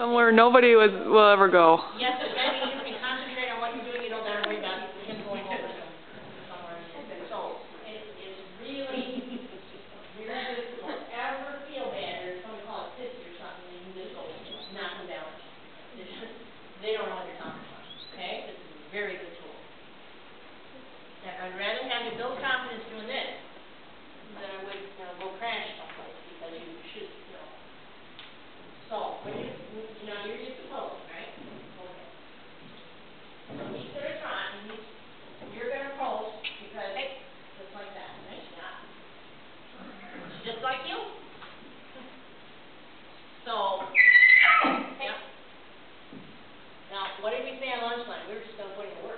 Somewhere nobody was, will ever go. Yes, but then you can concentrate on what you're doing, you don't gotta worry about him going over somewhere. So, it, it's really, really good, you ever feel bad, or somebody call it sissy or something, you just go knock them down. They don't know what about, okay? This is a very good tool. Yeah, I'd rather have you build confidence doing this you're just right? Okay. So these are the. You're going to post because, just like that. Just like you. So, yeah. Now, what did we say on lunch line? We were just going to put it away.